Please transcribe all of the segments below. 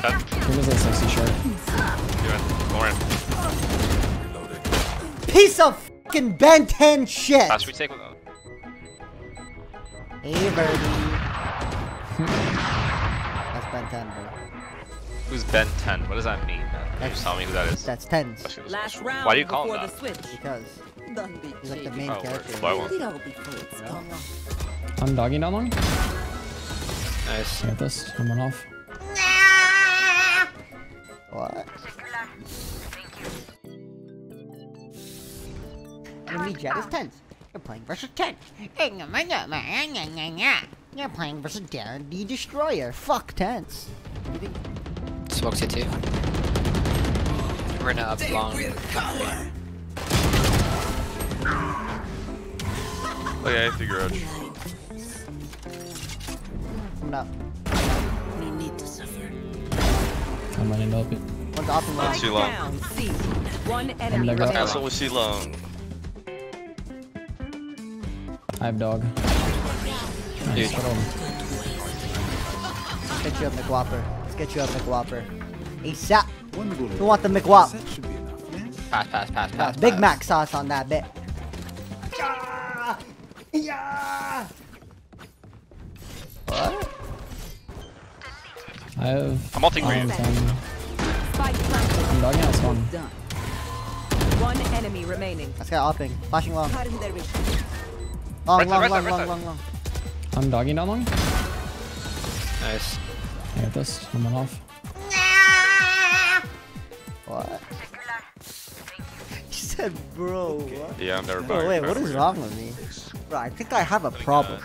Ten. Give us a 60 short. Doing. Lauren. Piece of fucking Ben 10 shit. Last retake with. Hey, birdie. That's Ben 10, bro. Who's Ben 10? What does that mean? Can you just tell me who that is? That's TenZ. That's who this Last round Why do you call him that? the switch. Because Don't be he's like the main Oh, character. Why won't? It all before it's gone. I'm dogging down long. Nice. I got this. I'm one off. What? Enemy Jett is TenZ. You're playing versus 10. You're playing versus Darren the Destroyer. Fuck TenZ. Smokes it too. We're not up long. Oh yeah, I figure out. Coming up. I'm running up it. One's off and That's one. too long. Down, C. One enemy like that. remaining. That's only too long. I have dog. Nice. Dude. Get over. Let's get you up, McWhopper. Let's get you up, McWhopper. ASAP. Who want the McWhop? Pass, pass, pass, pass. Big pass. Mac sauce on that bit. Yeah! Yeah! What? I have. I'm ulting green. some- Spike planted. I'm dogging out spawn. One enemy remaining. That's got opping. Flashing long. Cutting their vision. Long, side, long, right long, side, right long, long, long. I'm dogging down long. Nice. I got this. I'm one off. What? He said, bro, what? Yeah, I'm never Bro, wait, what is wrong with me? Bro, I think I have a problem.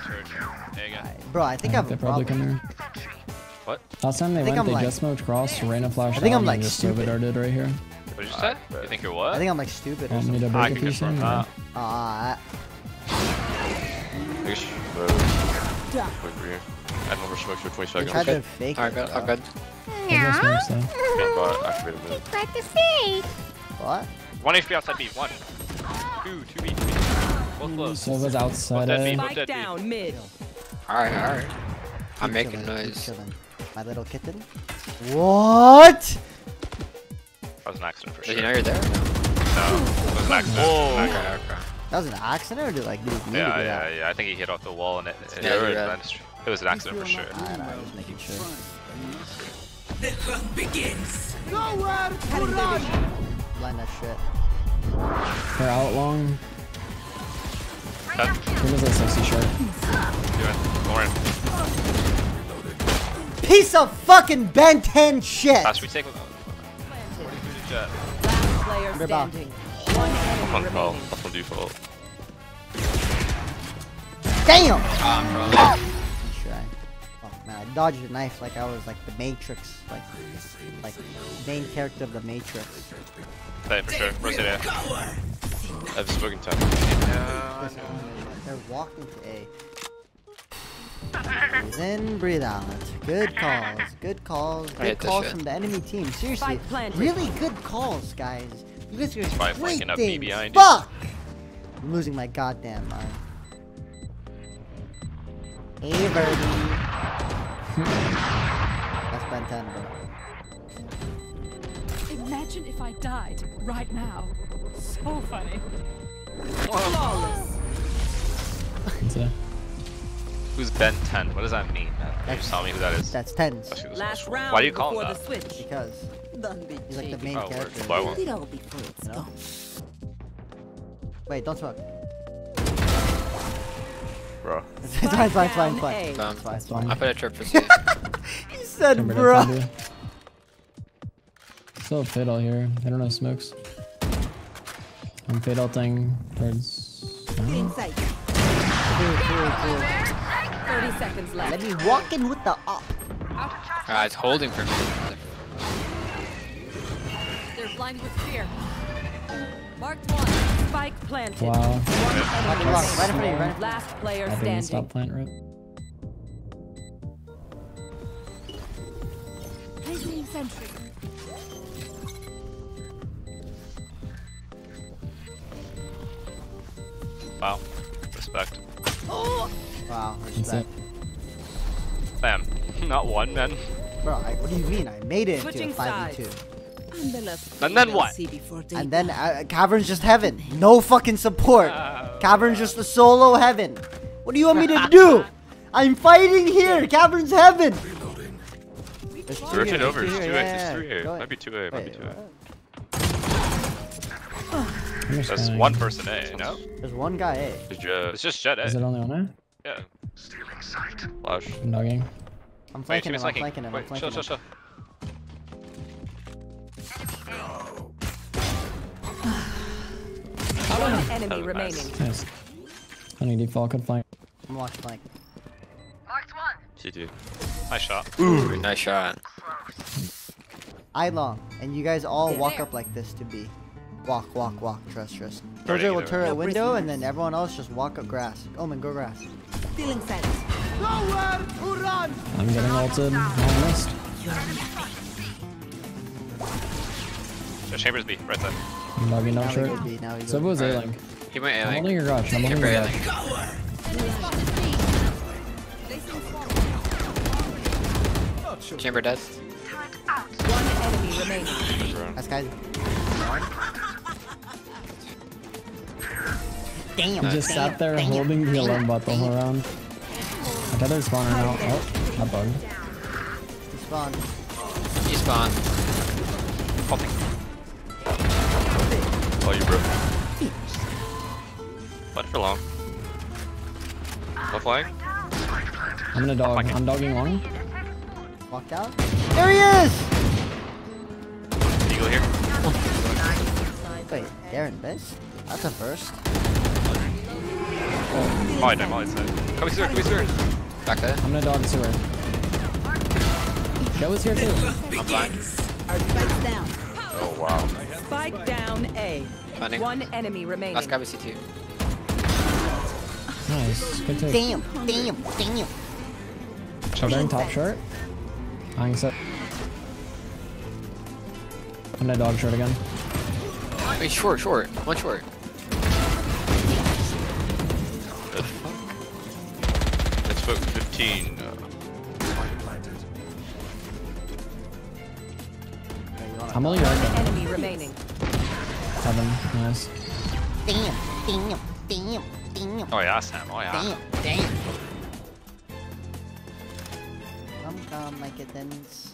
Bro, I think I have they a probably problem. come here. What? Last time they went, I'm they like- just smoked cross, ran a flash I think I'm, and like, just over stupid. darted right here. What did you say? You think you're what? I think I'm like stupid or Want me to something. I break a can piece in? that. Ah, I guess you should, uh, wait for you. I have number smokes for 20 they seconds. tried to fake Alright, it, good. bro. All good. Yeah. Smokes, though. Game bot. What? One HP outside B, one. Two, two B, two B. Both close. Sova's outside dead A. beam. Spike dead, dude. down mid. Alright, alright. I'm making chilling, keep noise. Chilling. My little kitten. What? That was an accident for Did sure. you know you're there? No, it was an accident. Okay, It was an accident. okay. That was an accident or did like did he mean to Yeah, yeah, yeah. I think he hit off the wall and it, it, Yeah, you're it, right. it was an accident for sure. Alright, I was making sure. Blind that shit. They're out long. Ten. Give us a 60 short. Doing. Lauren. Piece of fucking Ben 10 shit! Last retake with. 43 to. Last player standing. One enemy call. remaining. That's one default. Damn! Bro. Sure, I- Fuck, man, I dodged a knife like I was like the Matrix, like, like main character of the Matrix. Hey, for sure. Rotate A. I have smoking time. Yeah. They're walking to A. Breathe in, breathe out. Good calls, good calls, good hate calls from the enemy team. Seriously, really good calls, guys. You guys are Spy great flanking up B things. behind you. Fuck! I'm losing my goddamn mind. Hey, birdie. That's Ben 10, bro. Imagine if I died right now. So funny. Flawless. That's it. Who's Ben 10? What does that mean? Can you tell me who that is? That's TenZ. That's who Last round Why do you call him that? the switch. Because Don't be he's like the main Oh, character. Why won't? It all before it's No? gone. Wait, don't smoke. Bro. It's fine, fine, fine, down fine. A. It's fine, it's fine. fine. I put a trip for C. He said, Timber bro. that's under. Still a fiddle here. I don't have smokes. I'm fade ulting towards. no. Inside. Cool, cool, cool. 30 seconds Let me walk in with the up. Ah, it's holding for me. They're blind with fear. Marked one. Spike planted. Wow. One enemy wrong. Right in front of you, right in remaining. front Last player I didn't standing. stop plant rip. Placing sentry. Wow. Respect. Wow, That's respect. it. Bam. Not one, man. Bro, I, what do you mean? I made it into a 5v2. I'm the left And then what? See before they And then uh, Cavern's just heaven. No fucking support. Cavern's just a solo heaven. What do you want me to do? I'm fighting here. Cavern's heaven. There's two Rotate here, over. It's two 2A. here, It's 3A. go Might be 2A. Might be 2A. I'm just That's one person A, no? There's one guy A. It's ju- It's just Jett Is A. it only one there? Yeah. Flash. I'm dogging. I'm flanking teammate's him. I'm flanking. flanking him. I'm Wait, chill, flanking chill, him. chill. One enemy Oh, nice. remaining. Nice. Funny default could flank. I'm watching flank. CT. Nice shot. Ooh, nice shot. I long, and you guys all walk up like this to be. Walk, walk, walk. Trust, trust. Already Killjoy will either turret No window, and then everyone else just walk up grass. Omen, go grass. Stealing sight. I'm getting ulted. No, I missed. Chambers B, right side. I'm dogging no Now we shirt. go B. Now we go So B. was A Alright. link. He went I'm holding your garage. I'm holding Chamber your A-Link. Chamber dead. One enemy remaining. That's guys. Damn. He just damn, sat there damn, holding the alarm bot the whole round. I thought they were spawning out. Oh, that bugged. He spawned. He spawned. Holding. Oh, you bro. What for long? No flying? I'm gonna dog. I'm dogging long. Walked out. There he is! Can you go here. Wait, Darren Best? That's a first. Molly down, Molly side. Come here, come here. Back there. I'm gonna dog the sewer. Joe was here too. I'm fine. Spike down. Oh, wow. Spike down A. Finding. One enemy remaining. Last guy was C2. Nice. Good take. Damn, damn, damn. Shouldering top short. Eyeing set. I'm gonna dog short again. Wait, short, short. One short. The fuck? Let's vote 15. Uh, I'm only right there. Enemy remaining. Seven. Nice. Damn, damn, damn, damn, oh, yeah, Sam. Oh, yeah. damn, damn. Come, come, my kittens.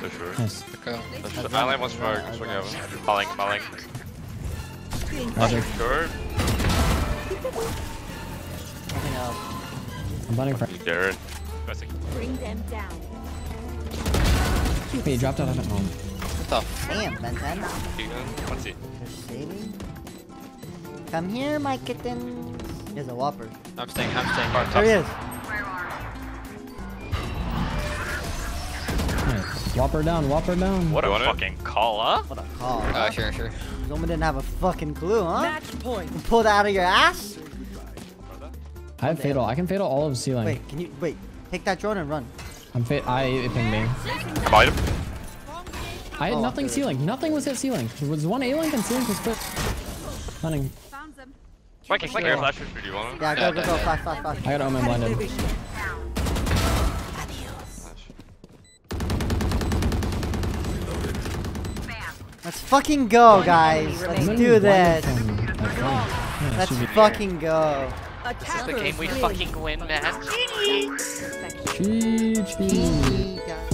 For sure. Nice. Go. That's- I like one smoke. Swing over. Falling, falling. Roger. Sure. Nothing else. I'm bunning for. Darren. Pressing. Bring them down. Wait, he dropped out of it. Oh. What the f- Damn, Ben 10. Let's see. Come here, my kittens. There's a whopper. I'm staying, I'm staying. Top There he is. Nice. Whopper down. Whopper down. What a fucking call, huh? What a call. Uh, sure, sure. Zoman didn't have a fucking clue, huh? Match point. Pulled out of your ass? I have fatal. I can fatal all of ceiling. Wait, can you wait? Take that drone and run. I'm fit. I it pinged me. Molly him. I had Oh, nothing good. ceiling. Nothing was hit ceiling. There was one A link and ceiling was split. Running. Flanking, flanking. Flash for you, want him? Yeah, go, go, go, flash, flash, flash. I got omen blinded. Let's fucking go, guys. Let's do this. From, like, yeah, Let's should be- fucking go. Attackers game we fucking win, man. GG. GG, guys.